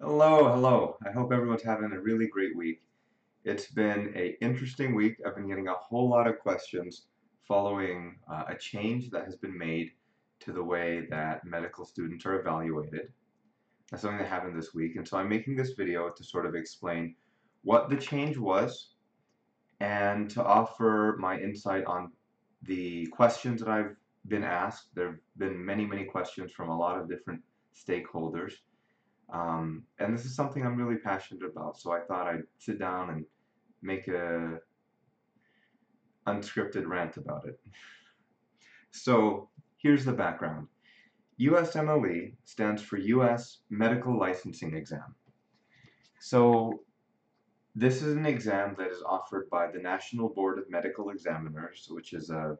Hello, hello. I hope everyone's having a really great week. It's been a interesting week. I've been getting a whole lot of questions following uh, a change that has been made to the way that medical students are evaluated. That's something that happened this week, and so I'm making this video to sort of explain what the change was and to offer my insight on the questions that I've been asked. There have been many, many questions from a lot of different stakeholders. Um, and this is something I'm really passionate about, so I thought I'd sit down and make a unscripted rant about it. So here's the background. USMLE stands for U.S. Medical Licensing Exam. So this is an exam that is offered by the National Board of Medical Examiners, which is a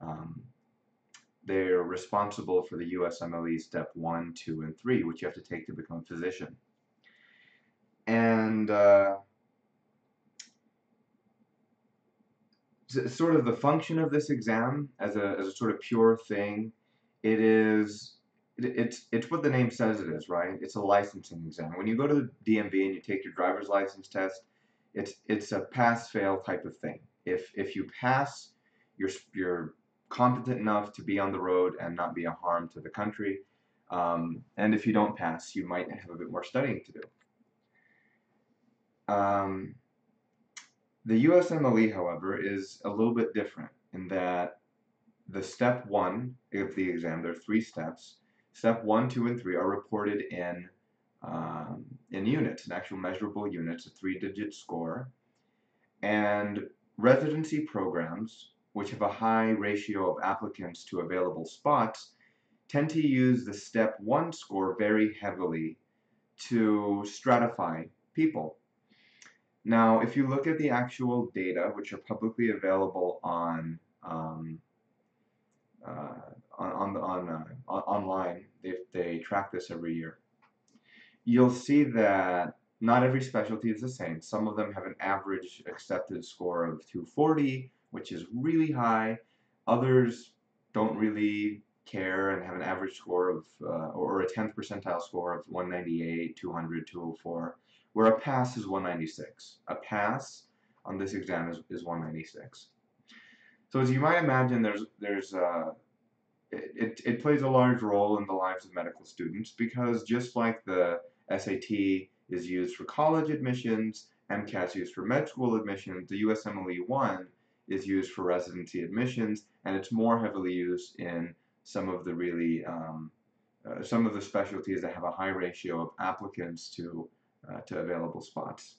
um, they're responsible for the USMLE step 1, 2, and 3, which you have to take to become a physician. And uh, sort of the function of this exam as a, as a sort of pure thing, it is it's it's what the name says it is, right? It's a licensing exam. When you go to the DMV and you take your driver's license test, it's it's a pass-fail type of thing. If if you pass, you're you're competent enough to be on the road and not be a harm to the country. Um, and if you don't pass, you might have a bit more studying to do. Um, the USMLE, however, is a little bit different in that the step one of the exam, there are three steps. Step one, two, and three are reported in um, in units, in actual measurable units, a three-digit score. And residency programs which have a high ratio of applicants to available spots, tend to use the step one score very heavily to stratify people. Now, if you look at the actual data, which are publicly available on um, uh, on on, on uh, online, they they track this every year. You'll see that not every specialty is the same. Some of them have an average accepted score of 240, which is really high. Others don't really care and have an average score of, uh, or a 10th percentile score of 198, 200, 204, where a pass is 196. A pass on this exam is, is 196. So as you might imagine, there's, there's uh, it, it plays a large role in the lives of medical students because just like the SAT is used for college admissions, MCAT is used for med school admissions, the USMLE 1 is used for residency admissions, and it's more heavily used in some of the really um, uh, some of the specialties that have a high ratio of applicants to uh, to available spots.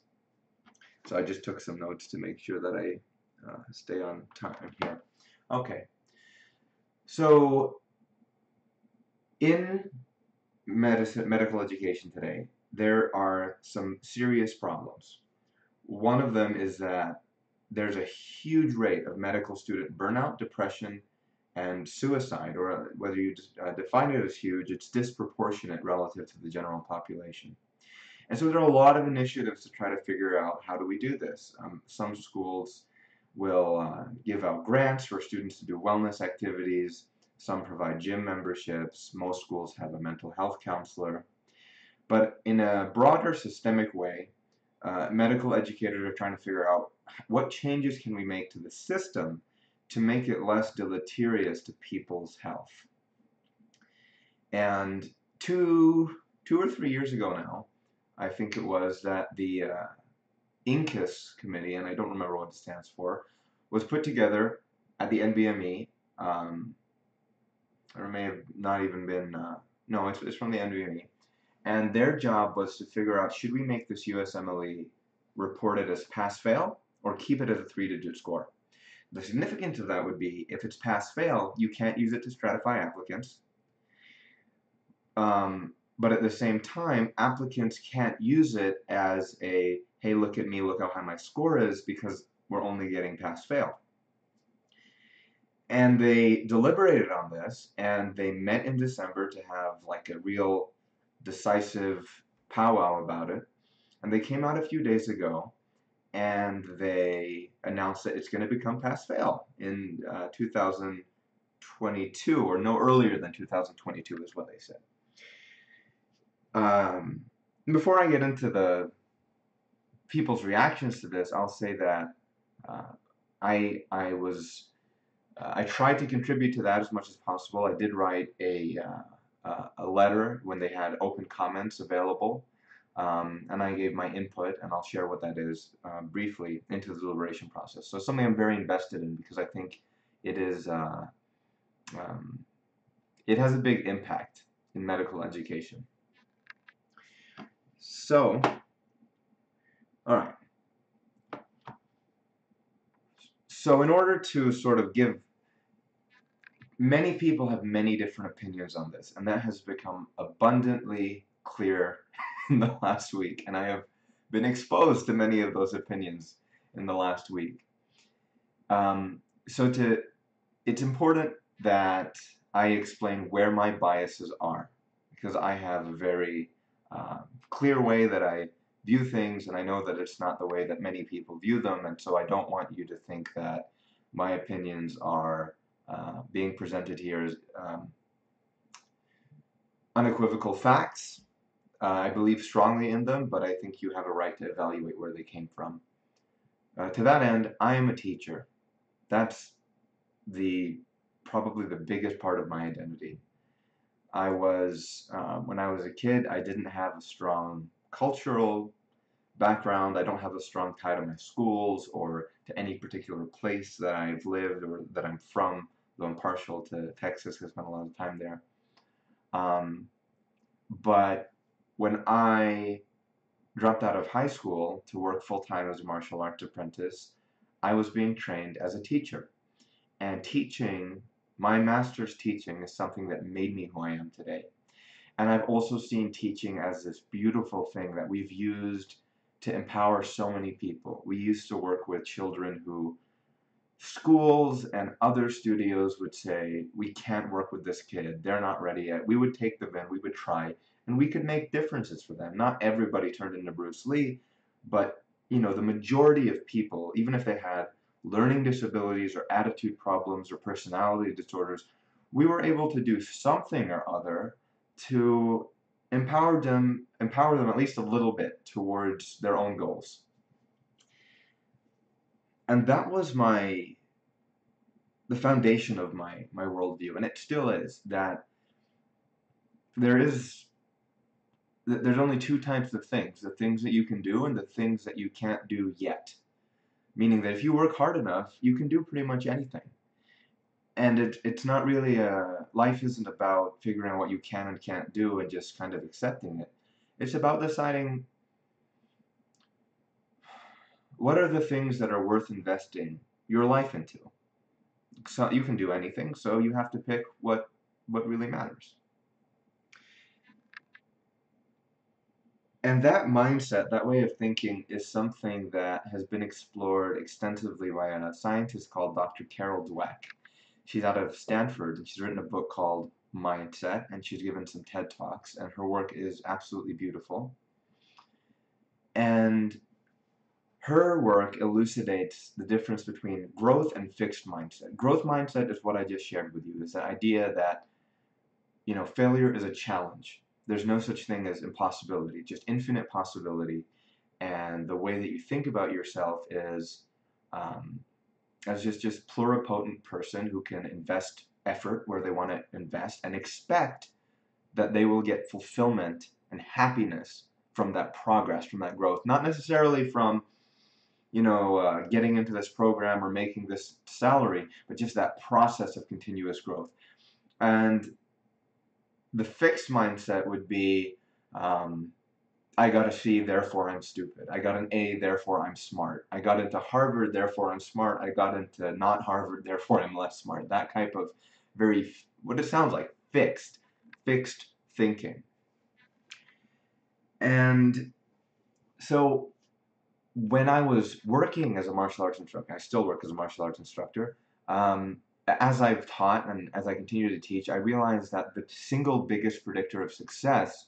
So I just took some notes to make sure that I uh, stay on time here. Okay. So in medicine, medical education today, there are some serious problems. One of them is that there's a huge rate of medical student burnout, depression, and suicide, or uh, whether you uh, define it as huge, it's disproportionate relative to the general population. And so there are a lot of initiatives to try to figure out how do we do this. Um, some schools will uh, give out grants for students to do wellness activities. Some provide gym memberships. Most schools have a mental health counselor. But in a broader systemic way, uh, medical educators are trying to figure out what changes can we make to the system to make it less deleterious to people's health. And two, two or three years ago now, I think it was that the uh, INCUS committee, and I don't remember what it stands for, was put together at the NBME. Um, or may have not even been, uh, no, it's, it's from the NBME and their job was to figure out should we make this USMLE reported as pass-fail or keep it as a three-digit score. The significance of that would be if it's pass-fail, you can't use it to stratify applicants. Um, but at the same time, applicants can't use it as a, hey, look at me, look how high my score is, because we're only getting pass-fail. And they deliberated on this, and they met in December to have like a real decisive powwow about it. And they came out a few days ago and they announced that it's going to become pass fail in uh, 2022 or no earlier than 2022 is what they said. Um, before I get into the people's reactions to this, I'll say that uh, I I was uh, I tried to contribute to that as much as possible. I did write a uh a letter when they had open comments available, um, and I gave my input, and I'll share what that is uh, briefly into the deliberation process. So something I'm very invested in because I think it is uh, um, it has a big impact in medical education. So, all right. So in order to sort of give, many people have many different opinions on this, and that has become abundantly clear in the last week, and I have been exposed to many of those opinions in the last week. Um, so to, it's important that I explain where my biases are, because I have a very uh, clear way that I view things, and I know that it's not the way that many people view them, and so I don't want you to think that my opinions are uh, being presented here as um, unequivocal facts. Uh, I believe strongly in them, but I think you have a right to evaluate where they came from. Uh, to that end, I am a teacher. That's the probably the biggest part of my identity. I was, um, when I was a kid, I didn't have a strong cultural background. I don't have a strong tie to my schools or to any particular place that I've lived or that I'm from, though I'm partial to Texas, I spent a lot of time there. Um, but when I dropped out of high school to work full-time as a martial arts apprentice, I was being trained as a teacher. And teaching, my master's teaching is something that made me who I am today. And I've also seen teaching as this beautiful thing that we've used to empower so many people. We used to work with children who schools and other studios would say, we can't work with this kid, they're not ready yet. We would take them in, we would try, and we could make differences for them. Not everybody turned into Bruce Lee, but you know, the majority of people, even if they had learning disabilities or attitude problems or personality disorders, we were able to do something or other to empower them, empower them at least a little bit towards their own goals. And that was my, the foundation of my, my worldview, and it still is, that there is there's only two types of things the things that you can do and the things that you can't do yet. Meaning that if you work hard enough you can do pretty much anything. And it, it's not really a life isn't about figuring out what you can and can't do and just kind of accepting it. It's about deciding what are the things that are worth investing your life into. So you can do anything so you have to pick what what really matters And that mindset, that way of thinking, is something that has been explored extensively by a scientist called Dr. Carol Dweck. She's out of Stanford, and she's written a book called Mindset, and she's given some TED Talks, and her work is absolutely beautiful. And her work elucidates the difference between growth and fixed mindset. Growth mindset is what I just shared with you, is the idea that, you know, failure is a challenge there's no such thing as impossibility, just infinite possibility. And the way that you think about yourself is um, as just just pluripotent person who can invest effort where they want to invest and expect that they will get fulfillment and happiness from that progress, from that growth, not necessarily from you know, uh, getting into this program or making this salary, but just that process of continuous growth. And the fixed mindset would be um, I got a C, therefore I'm stupid. I got an A, therefore I'm smart. I got into Harvard, therefore I'm smart. I got into not Harvard, therefore I'm less smart. That type of very, what it sounds like, fixed, fixed thinking. And so when I was working as a martial arts instructor, I still work as a martial arts instructor, um, as I've taught and as I continue to teach, I realize that the single biggest predictor of success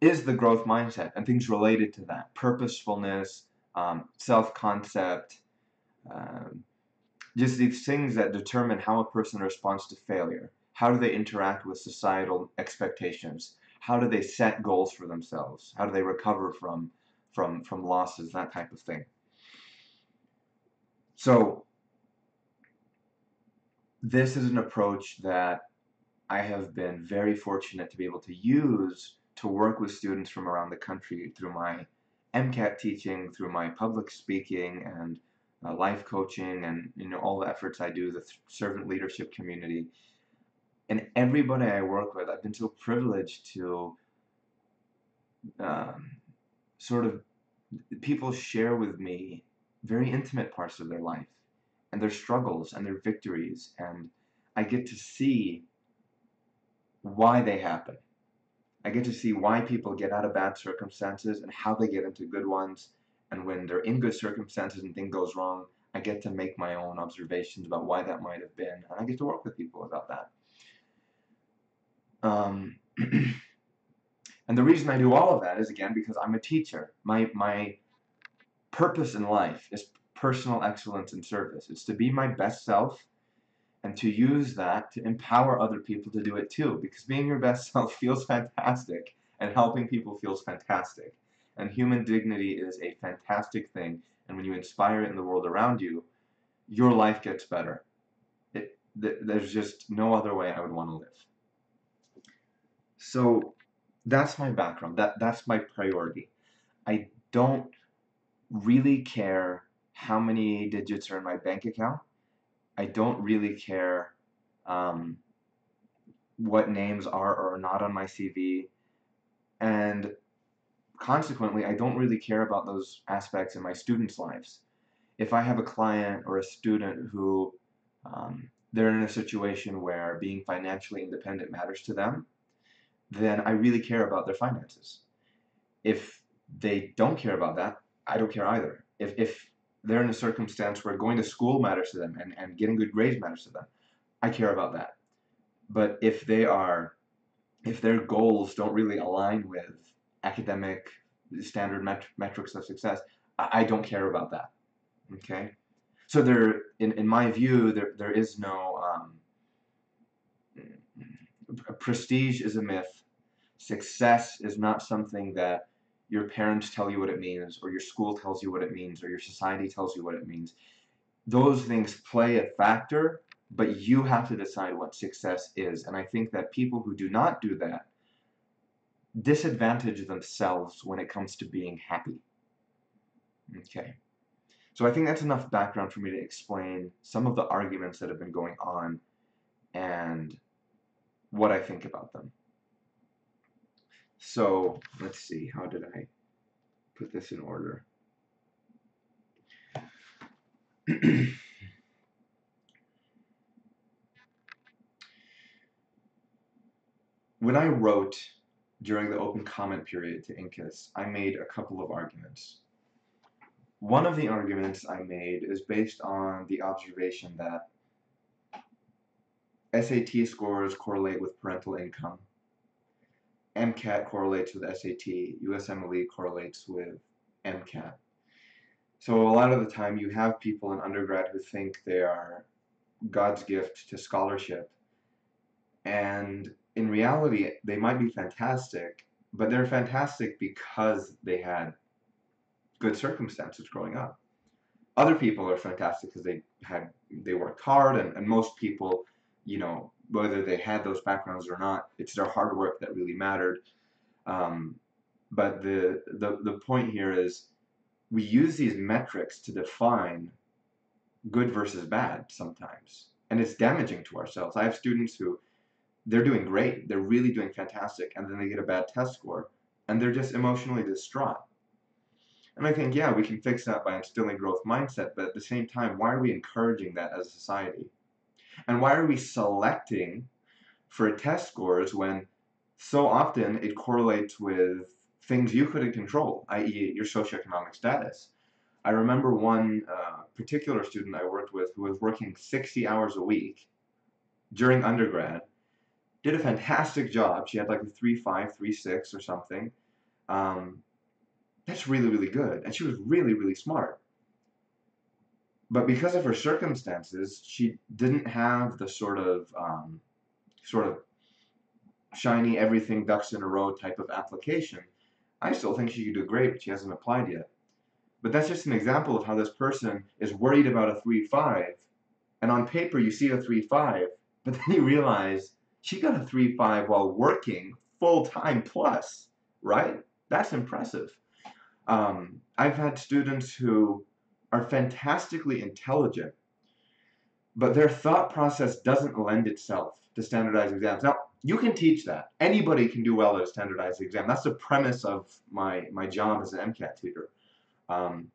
is the growth mindset and things related to that purposefulness, um, self concept, um, just these things that determine how a person responds to failure. How do they interact with societal expectations? how do they set goals for themselves? How do they recover from from from losses, that type of thing. So this is an approach that I have been very fortunate to be able to use to work with students from around the country through my MCAT teaching, through my public speaking and uh, life coaching and you know all the efforts I do, the servant leadership community. And everybody I work with, I've been so privileged to um, sort of people share with me very intimate parts of their life and their struggles and their victories and I get to see why they happen. I get to see why people get out of bad circumstances and how they get into good ones and when they're in good circumstances and thing goes wrong, I get to make my own observations about why that might have been and I get to work with people about that. Um, And the reason I do all of that is again because I'm a teacher. My my purpose in life is personal excellence and service. It's to be my best self and to use that to empower other people to do it too. Because being your best self feels fantastic and helping people feels fantastic. And human dignity is a fantastic thing. And when you inspire it in the world around you, your life gets better. It, th there's just no other way I would want to live. So that's my background. That that's my priority. I don't really care how many digits are in my bank account. I don't really care um, what names are or are not on my CV, and consequently, I don't really care about those aspects in my students' lives. If I have a client or a student who um, they're in a situation where being financially independent matters to them, then I really care about their finances. If they don't care about that, I don't care either. If, if they're in a circumstance where going to school matters to them and, and getting good grades matters to them, I care about that. But if they are, if their goals don't really align with academic standard met metrics of success, I, I don't care about that. Okay? So there, in, in my view, there, there is no, um, prestige is a myth Success is not something that your parents tell you what it means, or your school tells you what it means, or your society tells you what it means. Those things play a factor, but you have to decide what success is. And I think that people who do not do that disadvantage themselves when it comes to being happy. Okay. So I think that's enough background for me to explain some of the arguments that have been going on and what I think about them. So let's see, how did I put this in order? when I wrote during the open comment period to Incus, I made a couple of arguments. One of the arguments I made is based on the observation that SAT scores correlate with parental income MCAT correlates with SAT, USMLE correlates with MCAT. So a lot of the time you have people in undergrad who think they are God's gift to scholarship and in reality they might be fantastic but they're fantastic because they had good circumstances growing up. Other people are fantastic because they had they worked hard and, and most people you know whether they had those backgrounds or not. It's their hard work that really mattered. Um, but the, the, the point here is we use these metrics to define good versus bad sometimes. And it's damaging to ourselves. I have students who, they're doing great. They're really doing fantastic. And then they get a bad test score. And they're just emotionally distraught. And I think, yeah, we can fix that by instilling growth mindset. But at the same time, why are we encouraging that as a society? And why are we selecting for test scores when so often it correlates with things you couldn't control, i.e. your socioeconomic status? I remember one uh, particular student I worked with who was working 60 hours a week during undergrad, did a fantastic job. She had like a 3.5, 3.6 or something. Um, that's really, really good. And she was really, really smart. But because of her circumstances, she didn't have the sort of um, sort of shiny everything ducks in a row type of application, I still think she could do great, but she hasn't applied yet. But that's just an example of how this person is worried about a 3-5, and on paper you see a 3-5, but then you realize she got a 3-5 while working full time plus, right? That's impressive. Um, I've had students who are fantastically intelligent, but their thought process doesn't lend itself to standardized exams. Now, you can teach that. Anybody can do well at a standardized exam. That's the premise of my, my job as an MCAT tutor. Um,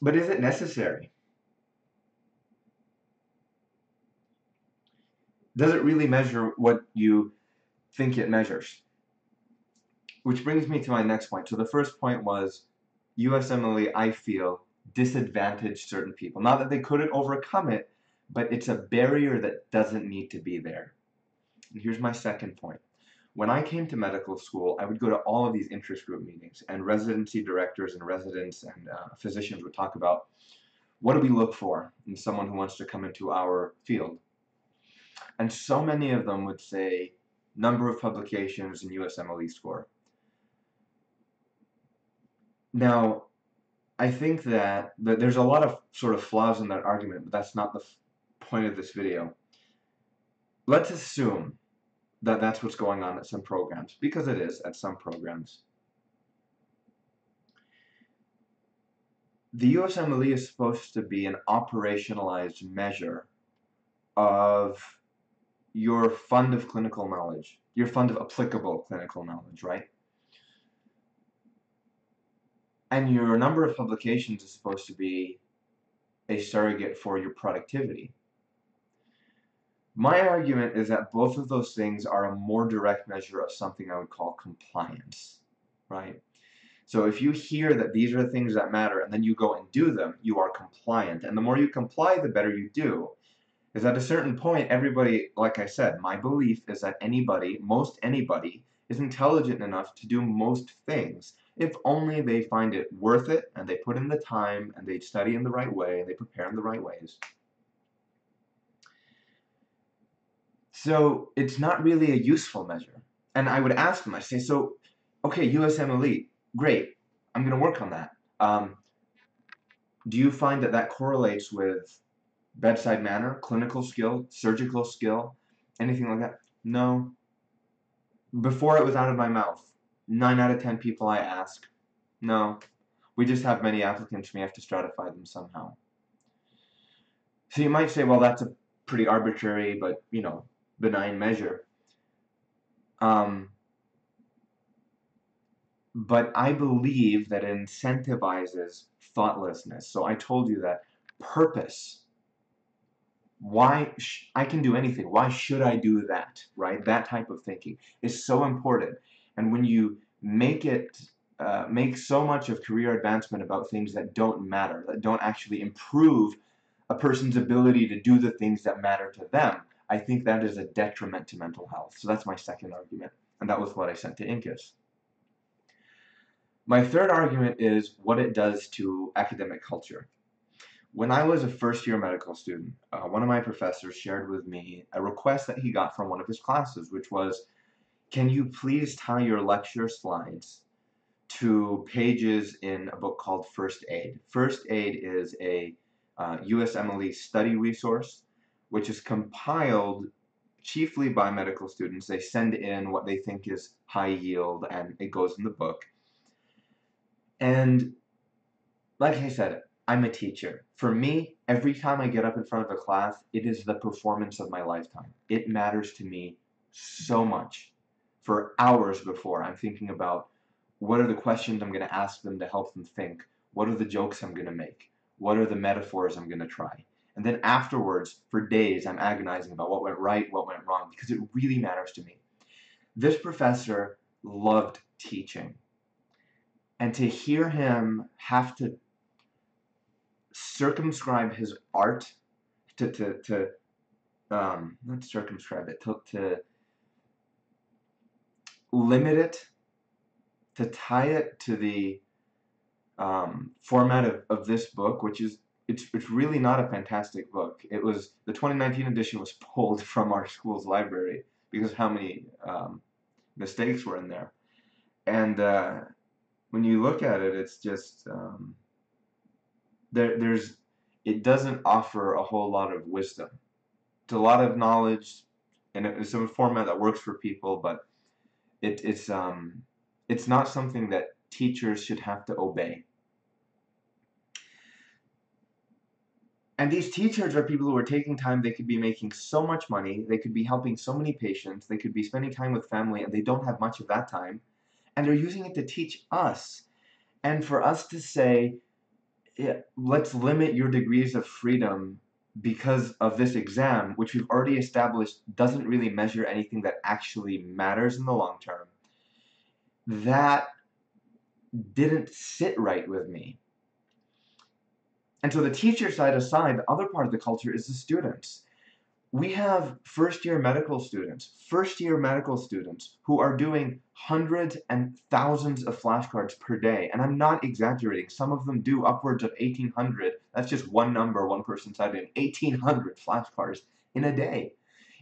but is it necessary? Does it really measure what you think it measures? Which brings me to my next point. So the first point was USMLE, I feel, disadvantaged certain people. Not that they couldn't overcome it, but it's a barrier that doesn't need to be there. And here's my second point. When I came to medical school, I would go to all of these interest group meetings, and residency directors and residents and uh, physicians would talk about what do we look for in someone who wants to come into our field. And so many of them would say number of publications and USMLE score. Now, I think that, that there's a lot of sort of flaws in that argument, but that's not the point of this video. Let's assume that that's what's going on at some programs, because it is at some programs. The USMLE is supposed to be an operationalized measure of your fund of clinical knowledge, your fund of applicable clinical knowledge, right? And your number of publications is supposed to be a surrogate for your productivity. My argument is that both of those things are a more direct measure of something I would call compliance, right? So if you hear that these are the things that matter and then you go and do them, you are compliant. And the more you comply, the better you do is at a certain point, everybody, like I said, my belief is that anybody, most anybody, is intelligent enough to do most things if only they find it worth it and they put in the time and they study in the right way and they prepare in the right ways. So it's not really a useful measure. And I would ask them, I say, so, okay, USMLE, great, I'm going to work on that. Um, do you find that that correlates with bedside manner, clinical skill, surgical skill, anything like that? No. Before it was out of my mouth, 9 out of 10 people I ask, no. We just have many applicants, we have to stratify them somehow. So you might say, well, that's a pretty arbitrary, but, you know, benign measure. Um, but I believe that it incentivizes thoughtlessness. So I told you that purpose why I can do anything. Why should I do that? Right? That type of thinking is so important. And when you make it uh, make so much of career advancement about things that don't matter, that don't actually improve a person's ability to do the things that matter to them, I think that is a detriment to mental health. So that's my second argument, and that was what I sent to INCUS. My third argument is what it does to academic culture. When I was a first year medical student, uh, one of my professors shared with me a request that he got from one of his classes, which was, can you please tie your lecture slides to pages in a book called First Aid. First Aid is a uh, USMLE study resource which is compiled chiefly by medical students. They send in what they think is high yield and it goes in the book. And like I said, I'm a teacher. For me, every time I get up in front of a class, it is the performance of my lifetime. It matters to me so much. For hours before, I'm thinking about what are the questions I'm going to ask them to help them think? What are the jokes I'm going to make? What are the metaphors I'm going to try? And then afterwards, for days, I'm agonizing about what went right, what went wrong, because it really matters to me. This professor loved teaching. And to hear him have to circumscribe his art to to, to um, not circumscribe it to, to limit it to tie it to the um, format of, of this book which is it's it's really not a fantastic book. It was the 2019 edition was pulled from our school's library because how many um, mistakes were in there, and uh, when you look at it, it's just um, there. There's it doesn't offer a whole lot of wisdom. It's a lot of knowledge, and it's a format that works for people, but it, it's um, it's not something that teachers should have to obey. And these teachers are people who are taking time, they could be making so much money, they could be helping so many patients, they could be spending time with family, and they don't have much of that time. And they're using it to teach us. And for us to say, yeah, let's limit your degrees of freedom because of this exam, which we've already established doesn't really measure anything that actually matters in the long term, that didn't sit right with me. And so the teacher side aside, the other part of the culture is the students. We have first year medical students, first year medical students who are doing hundreds and thousands of flashcards per day. And I'm not exaggerating. Some of them do upwards of 1,800. That's just one number, one person citing 1,800 flashcards in a day.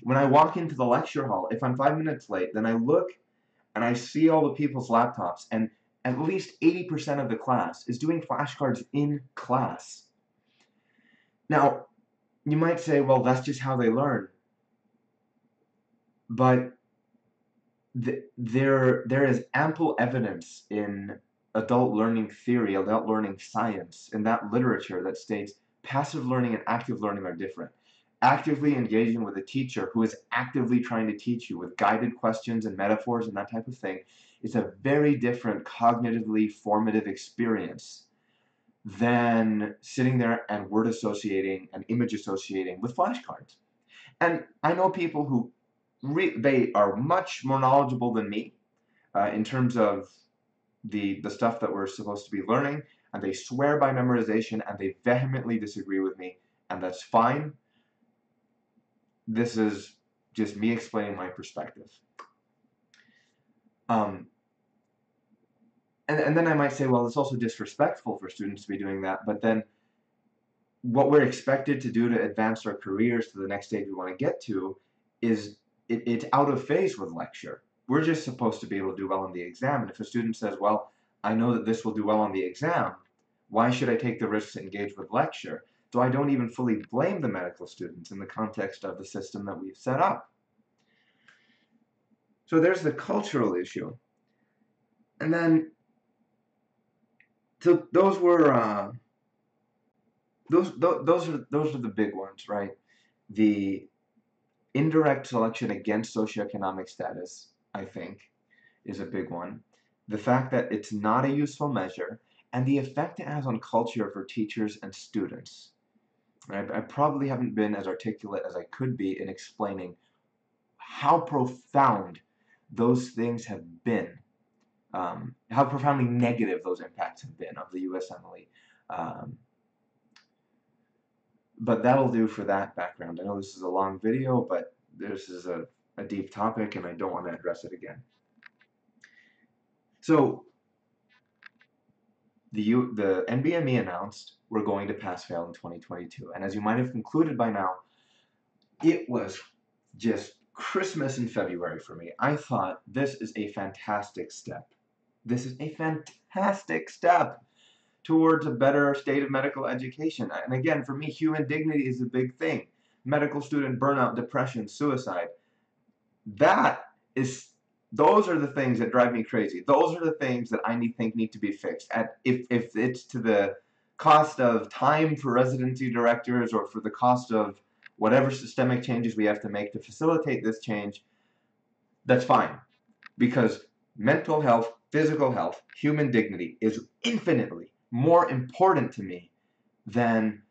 When I walk into the lecture hall, if I'm five minutes late, then I look and I see all the people's laptops, and at least 80% of the class is doing flashcards in class. Now, you might say, well, that's just how they learn. But th there, there is ample evidence in adult learning theory, adult learning science, in that literature that states passive learning and active learning are different. Actively engaging with a teacher who is actively trying to teach you with guided questions and metaphors and that type of thing is a very different cognitively formative experience than sitting there and word associating and image associating with flashcards. And I know people who they are much more knowledgeable than me uh, in terms of the the stuff that we're supposed to be learning, and they swear by memorization and they vehemently disagree with me, and that's fine. This is just me explaining my perspective. Um, and, and then I might say, well, it's also disrespectful for students to be doing that, but then what we're expected to do to advance our careers to the next stage we want to get to is it, it's out of phase with lecture. We're just supposed to be able to do well on the exam. And if a student says, well, I know that this will do well on the exam, why should I take the risk to engage with lecture? So I don't even fully blame the medical students in the context of the system that we've set up. So there's the cultural issue. And then so those were uh, those, those those are those are the big ones, right? The indirect selection against socioeconomic status, I think, is a big one. The fact that it's not a useful measure, and the effect it has on culture for teachers and students. I probably haven't been as articulate as I could be in explaining how profound those things have been um, how profoundly negative those impacts have been of the USMLE. Um, but that'll do for that background. I know this is a long video, but this is a, a deep topic and I don't want to address it again. So the, U, the NBME announced we're going to pass-fail in 2022. And as you might have concluded by now, it was just Christmas in February for me. I thought this is a fantastic step this is a fantastic step towards a better state of medical education. And again, for me, human dignity is a big thing. Medical student burnout, depression, suicide. That is, those are the things that drive me crazy. Those are the things that I need, think need to be fixed. And if, if it's to the cost of time for residency directors or for the cost of whatever systemic changes we have to make to facilitate this change, that's fine. Because mental health physical health, human dignity is infinitely more important to me than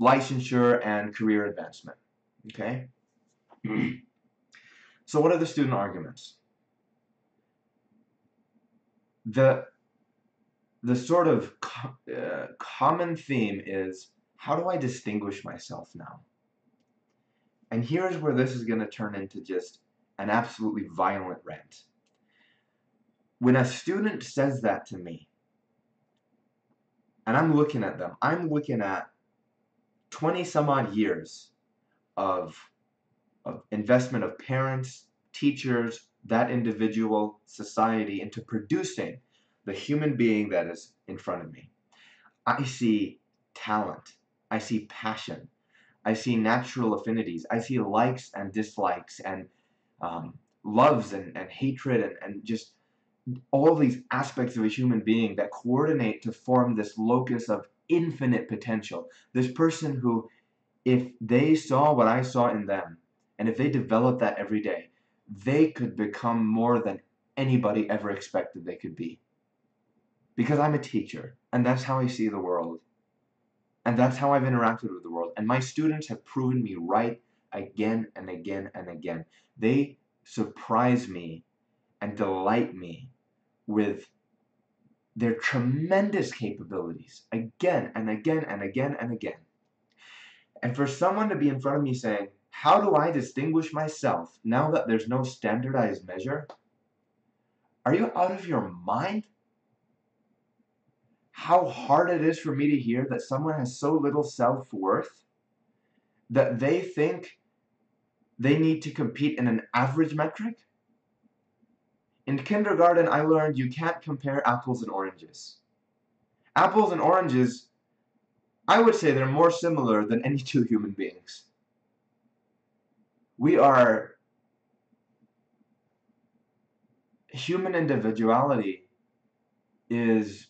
licensure and career advancement. Okay? so what are the student arguments? The, the sort of co uh, common theme is, how do I distinguish myself now? And here's where this is going to turn into just an absolutely violent rant when a student says that to me, and I'm looking at them, I'm looking at 20 some odd years of, of investment of parents, teachers, that individual, society into producing the human being that is in front of me. I see talent. I see passion. I see natural affinities. I see likes and dislikes and um, loves and, and hatred and, and just all these aspects of a human being that coordinate to form this locus of infinite potential. This person who, if they saw what I saw in them, and if they developed that every day, they could become more than anybody ever expected they could be. Because I'm a teacher, and that's how I see the world. And that's how I've interacted with the world. And my students have proven me right again and again and again. They surprise me and delight me with their tremendous capabilities again and again and again and again. And for someone to be in front of me saying, How do I distinguish myself now that there's no standardized measure? Are you out of your mind? How hard it is for me to hear that someone has so little self worth that they think they need to compete in an average metric? In kindergarten, I learned you can't compare apples and oranges. Apples and oranges, I would say they're more similar than any two human beings. We are human individuality is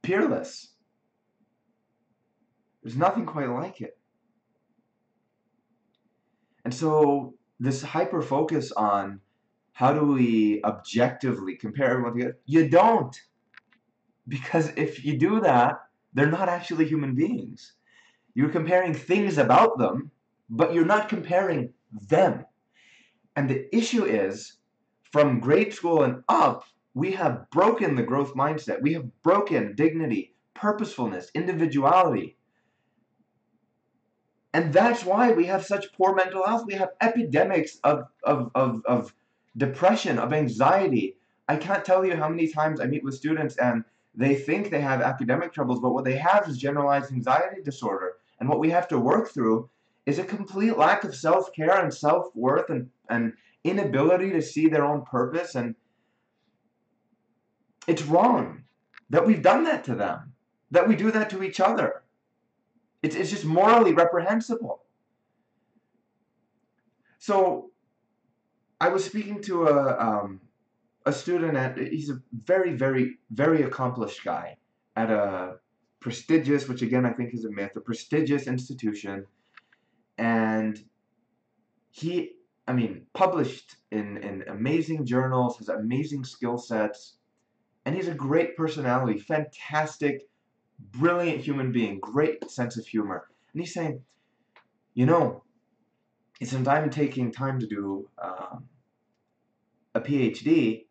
peerless. There's nothing quite like it. And so this hyper focus on how do we objectively compare everyone together? You don't. Because if you do that, they're not actually human beings. You're comparing things about them, but you're not comparing them. And the issue is, from grade school and up, we have broken the growth mindset. We have broken dignity, purposefulness, individuality. And that's why we have such poor mental health. We have epidemics of, of, of, of depression, of anxiety. I can't tell you how many times I meet with students and they think they have academic troubles, but what they have is generalized anxiety disorder. And what we have to work through is a complete lack of self-care and self-worth and, and inability to see their own purpose. And it's wrong that we've done that to them, that we do that to each other. It's, it's just morally reprehensible. So I was speaking to a um, a student at he's a very very very accomplished guy at a prestigious, which again I think is a myth, a prestigious institution, and he I mean published in in amazing journals, has amazing skill sets, and he's a great personality, fantastic, brilliant human being, great sense of humor, and he's saying, you know, since I'm taking time to do um, a PhD,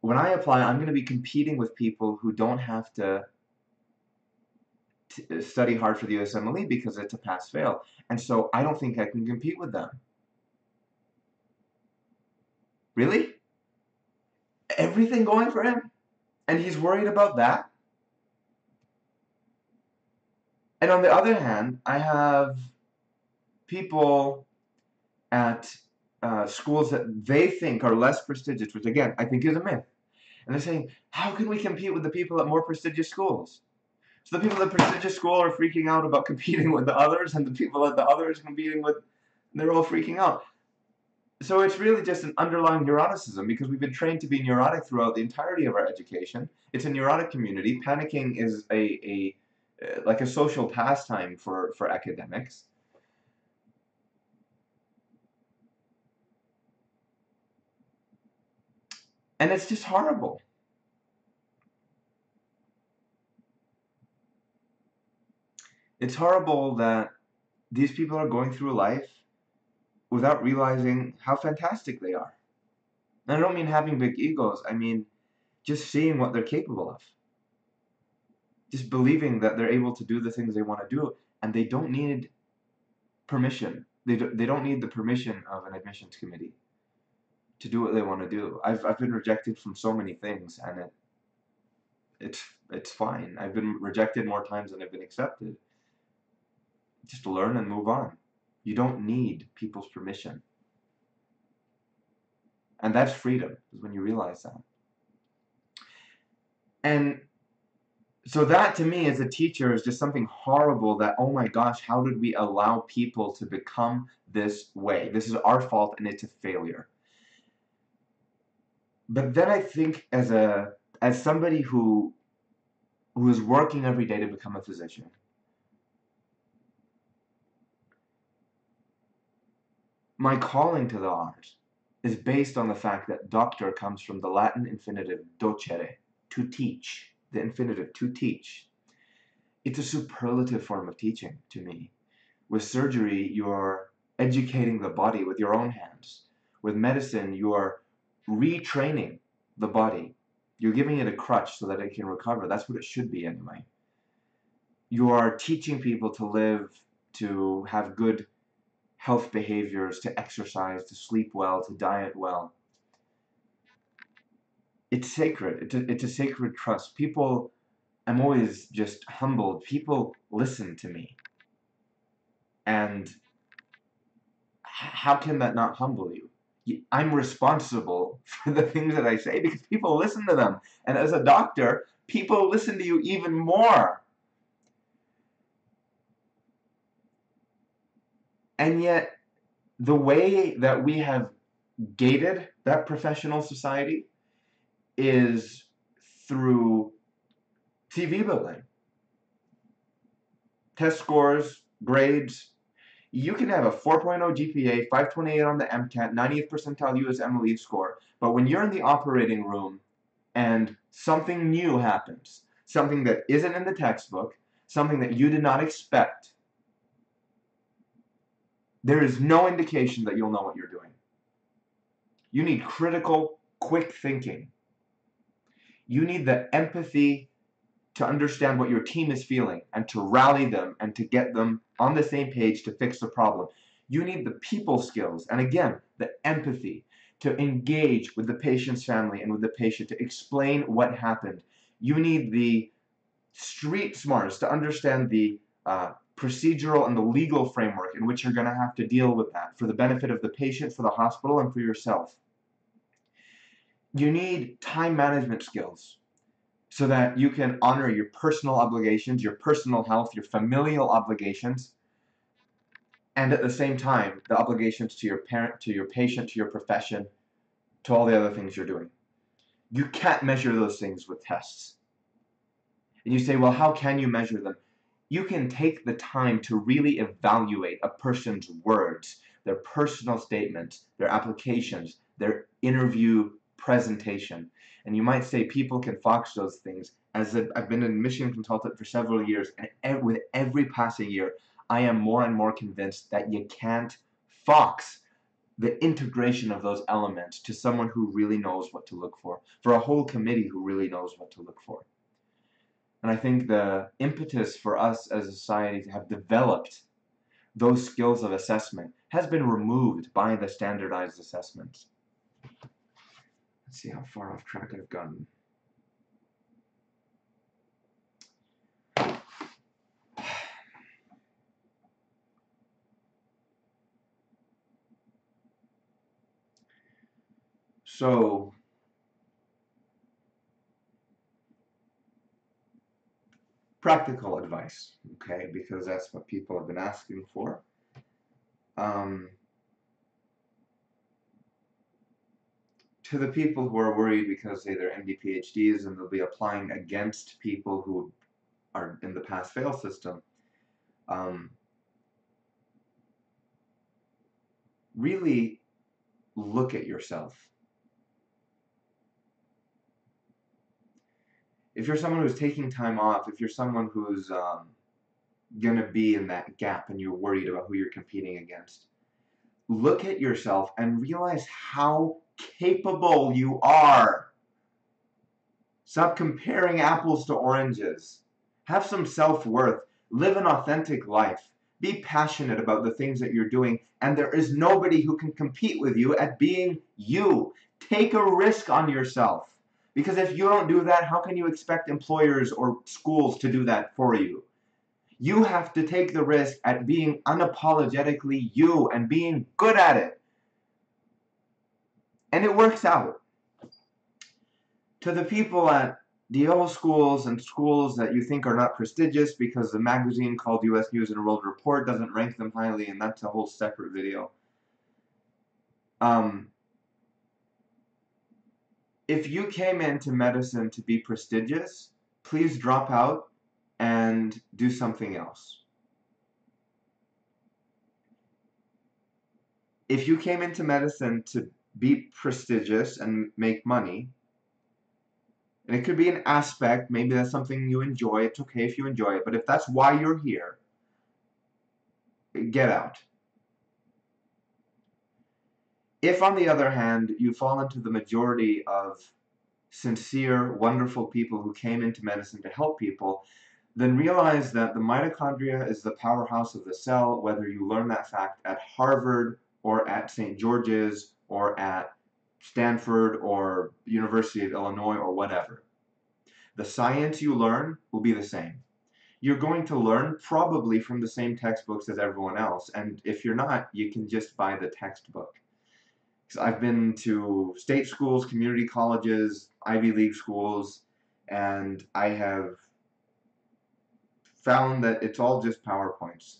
when I apply, I'm going to be competing with people who don't have to study hard for the USMLE because it's a pass-fail. And so I don't think I can compete with them. Really? Everything going for him? And he's worried about that? And on the other hand, I have people at uh, schools that they think are less prestigious, which again, I think is a myth. And they're saying, how can we compete with the people at more prestigious schools? So the people at the prestigious school are freaking out about competing with the others, and the people at the others competing with, they're all freaking out. So it's really just an underlying neuroticism because we've been trained to be neurotic throughout the entirety of our education. It's a neurotic community. Panicking is a, a uh, like a social pastime for, for academics. And it's just horrible. It's horrible that these people are going through life without realizing how fantastic they are. And I don't mean having big egos, I mean just seeing what they're capable of. Just believing that they're able to do the things they want to do and they don't need permission. They, do, they don't need the permission of an admissions committee to do what they want to do. I've I've been rejected from so many things, and it it's it's fine. I've been rejected more times than I've been accepted, just learn and move on. You don't need people's permission. And that's freedom, is when you realize that. And so that to me as a teacher is just something horrible that, oh my gosh, how did we allow people to become this way? This is our fault and it's a failure. But then I think as a as somebody who who is working every day to become a physician, my calling to the art is based on the fact that doctor comes from the Latin infinitive docere, to teach the infinitive, to teach. It's a superlative form of teaching to me. With surgery, you're educating the body with your own hands. With medicine, you are retraining the body. You're giving it a crutch so that it can recover. That's what it should be anyway. You are teaching people to live, to have good health behaviors, to exercise, to sleep well, to diet well it's sacred. It's a, it's a sacred trust. People, I'm always just humbled. People listen to me. And how can that not humble you? I'm responsible for the things that I say because people listen to them. And as a doctor, people listen to you even more. And yet, the way that we have gated that professional society is through TV building. Test scores, grades. You can have a 4.0 GPA, 528 on the MCAT, 90th percentile USMLE score, but when you're in the operating room and something new happens, something that isn't in the textbook, something that you did not expect, there is no indication that you'll know what you're doing. You need critical, quick thinking. You need the empathy to understand what your team is feeling and to rally them and to get them on the same page to fix the problem. You need the people skills and again, the empathy to engage with the patient's family and with the patient to explain what happened. You need the street smarts to understand the uh, procedural and the legal framework in which you're going to have to deal with that for the benefit of the patient, for the hospital, and for yourself you need time management skills so that you can honor your personal obligations, your personal health, your familial obligations, and at the same time, the obligations to your parent, to your patient, to your profession, to all the other things you're doing. You can't measure those things with tests. And you say, well, how can you measure them? You can take the time to really evaluate a person's words, their personal statements, their applications, their interview presentation. And you might say people can fox those things. As I've been a mission consultant for several years, and with every passing year, I am more and more convinced that you can't fox the integration of those elements to someone who really knows what to look for, for a whole committee who really knows what to look for. And I think the impetus for us as a society to have developed those skills of assessment has been removed by the standardized assessments. Let's see how far off track I've gotten. So, practical advice, okay, because that's what people have been asking for. Um, to the people who are worried because say they're MD PhDs and they'll be applying against people who are in the pass-fail system, um, really look at yourself. If you're someone who's taking time off, if you're someone who's um, going to be in that gap and you're worried about who you're competing against, look at yourself and realize how capable you are. Stop comparing apples to oranges. Have some self-worth. Live an authentic life. Be passionate about the things that you're doing, and there is nobody who can compete with you at being you. Take a risk on yourself. Because if you don't do that, how can you expect employers or schools to do that for you? You have to take the risk at being unapologetically you and being good at it. And it works out. To the people at the old schools and schools that you think are not prestigious because the magazine called U.S. News and World Report doesn't rank them highly, and that's a whole separate video. Um, if you came into medicine to be prestigious, please drop out and do something else. If you came into medicine to be prestigious and make money, and it could be an aspect, maybe that's something you enjoy, it's okay if you enjoy it, but if that's why you're here, get out. If, on the other hand, you fall into the majority of sincere, wonderful people who came into medicine to help people, then realize that the mitochondria is the powerhouse of the cell, whether you learn that fact at Harvard or at St. George's or at Stanford or University of Illinois or whatever. The science you learn will be the same. You're going to learn probably from the same textbooks as everyone else, and if you're not, you can just buy the textbook. I've been to state schools, community colleges, Ivy League schools, and I have found that it's all just PowerPoints.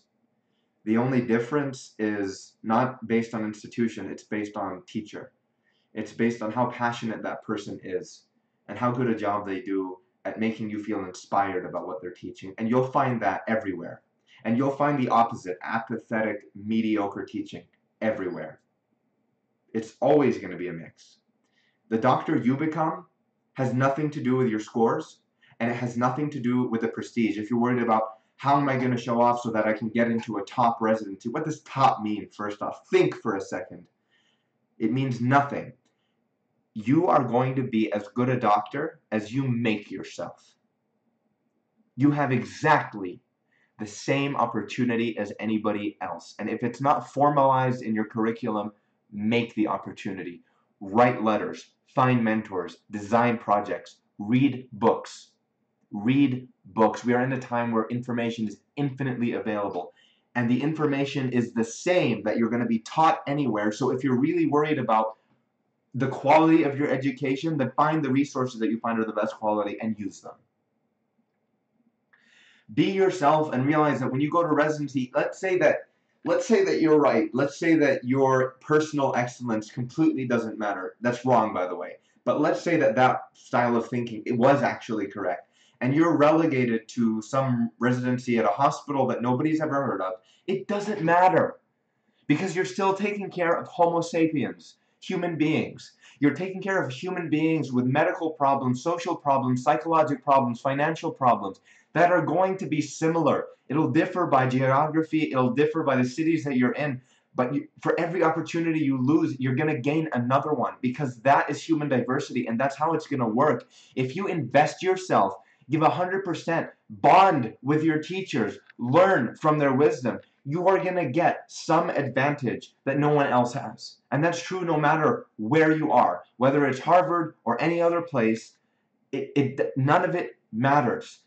The only difference is not based on institution, it's based on teacher. It's based on how passionate that person is and how good a job they do at making you feel inspired about what they're teaching. And you'll find that everywhere. And you'll find the opposite, apathetic, mediocre teaching everywhere. It's always going to be a mix. The doctor you become has nothing to do with your scores, and it has nothing to do with the prestige. If you're worried about how am I going to show off so that I can get into a top residency, what does top mean, first off? Think for a second. It means nothing. You are going to be as good a doctor as you make yourself. You have exactly the same opportunity as anybody else. And if it's not formalized in your curriculum, make the opportunity. Write letters, find mentors, design projects, read books. Read books. We are in a time where information is infinitely available. And the information is the same that you're going to be taught anywhere. So if you're really worried about the quality of your education, then find the resources that you find are the best quality and use them. Be yourself and realize that when you go to residency, let's say that let's say that you're right. Let's say that your personal excellence completely doesn't matter. That's wrong, by the way. But let's say that that style of thinking it was actually correct, and you're relegated to some residency at a hospital that nobody's ever heard of. It doesn't matter because you're still taking care of Homo sapiens, human beings. You're taking care of human beings with medical problems, social problems, psychological problems, financial problems that are going to be similar. It'll differ by geography, it'll differ by the cities that you're in, but you, for every opportunity you lose, you're going to gain another one because that is human diversity and that's how it's going to work. If you invest yourself, give 100%, bond with your teachers, learn from their wisdom, you are going to get some advantage that no one else has. And that's true no matter where you are, whether it's Harvard or any other place, it, it, none of it matters.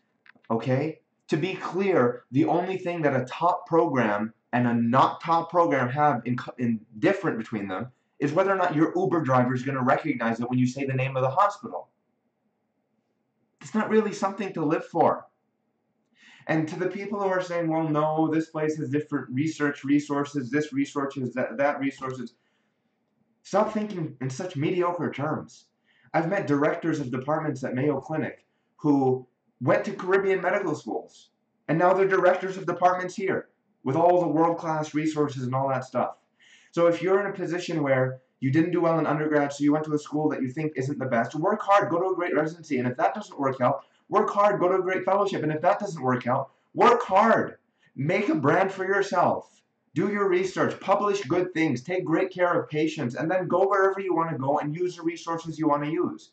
Okay? To be clear, the only thing that a top program and a not top program have in, in different between them is whether or not your Uber driver is going to recognize it when you say the name of the hospital. It's not really something to live for. And to the people who are saying, well, no, this place has different research resources, this resources, that, that resources, stop thinking in such mediocre terms. I've met directors of departments at Mayo Clinic who went to Caribbean medical schools, and now they're directors of departments here with all the world class resources and all that stuff. So if you're in a position where you didn't do well in undergrad, so you went to a school that you think isn't the best, work hard, go to a great residency, and if that doesn't work out, work hard, go to a great fellowship, and if that doesn't work out, work hard, make a brand for yourself. Do your research, publish good things, take great care of patients, and then go wherever you want to go and use the resources you want to use.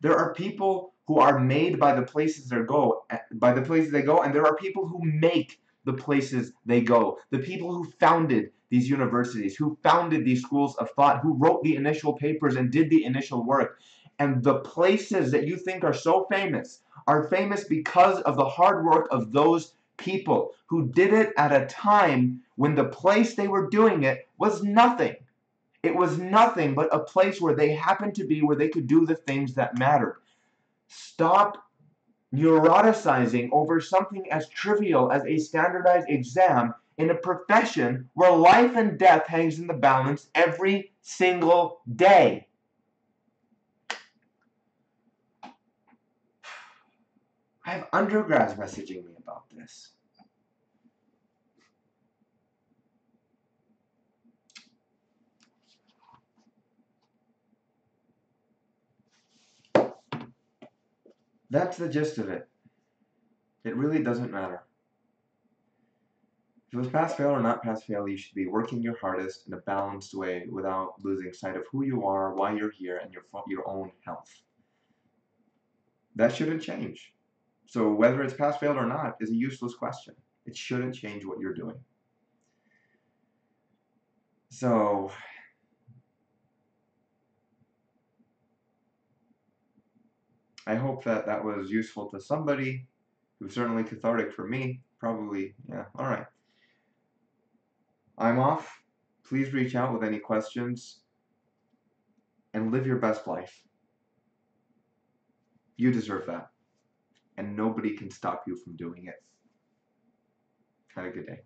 There are people who are made by the places they go, eh, by the places they go, and there are people who make the places they go. The people who founded these universities, who founded these schools of thought, who wrote the initial papers and did the initial work. And the places that you think are so famous are famous because of the hard work of those people who did it at a time when the place they were doing it was nothing. It was nothing but a place where they happened to be where they could do the things that mattered. Stop neuroticizing over something as trivial as a standardized exam in a profession where life and death hangs in the balance every single day. I have undergrads messaging me about this. That's the gist of it. It really doesn't matter. If it was pass fail or not pass fail, you should be working your hardest in a balanced way without losing sight of who you are, why you're here, and your, your own health. That shouldn't change. So whether it's pass failed or not is a useless question. It shouldn't change what you're doing. So I hope that that was useful to somebody. It was certainly cathartic for me. Probably, yeah. All right. I'm off. Please reach out with any questions and live your best life. You deserve that and nobody can stop you from doing it. Have a good day.